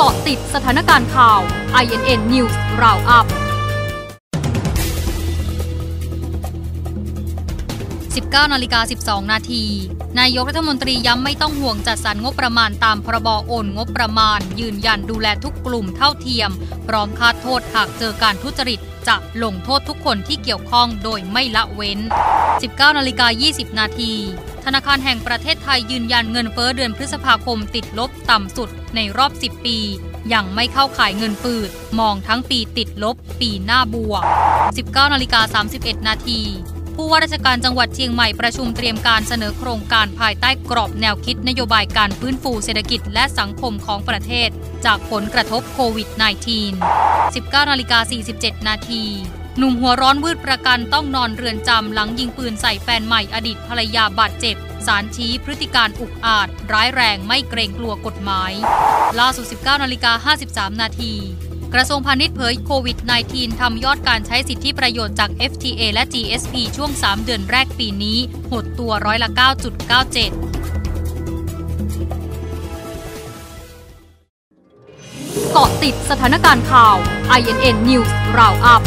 เกาะติดสถานการณ์ข่าว INN News Roundup 19นาฬิกา12 นาที นายกรัฐมนตรีย้ำไม่ต้องห่วงจัดสรรงบประมาณตามพรบโอนงบประมาณ ยืนยันดูแลทุกกลุ่มเท่าเทียม พร้อมคาดโทษหากเจอการทุจริต จะลงโทษทุกคนที่เกี่ยวข้องโดยไม่ละเว้น 19นาฬิกา20 นาทีธนาคารแห่งประเทศไทยยืนยันเงินเฟ้อเดือนพฤษภาคมติดลบต่ำสุดในรอบ 10 ปี ยังไม่เข้าขายเงินปืด มองทั้งปีติดลบปีหน้าบวก 19นาฬิกา31 นาที ผู้ว่าราชการจังหวัดเชียงใหม่ประชุมเตรียมการเสนอโครงการภายใต้กรอบแนวคิดนโยบายการฟื้นฟูเศรษฐกิจและสังคมของประเทศ จากผลกระทบโควิด -19 19นาฬิกา47 นาทีหนุ่มหัวร้อนวืดประกันต้องนอนเรือนจำหลังยิงปืนใส่แฟนใหม่อดีตภรรยาบาดเจ็บ สารชี้พฤติการอุกอาจ ร้ายแรงไม่เกรงกลัวกฎหมาย ล่าสุด 19นาฬิกา53 นาที กระทรวงพาณิชย์เผยโควิด -19 ทำยอดการใช้สิทธิประโยชน์จาก FTA และ GSP ช่วง 3 เดือนแรกปีนี้ หดตัวร้อยละ 9.97เกาะติดสถานการณ์ข่าว INN News Roundup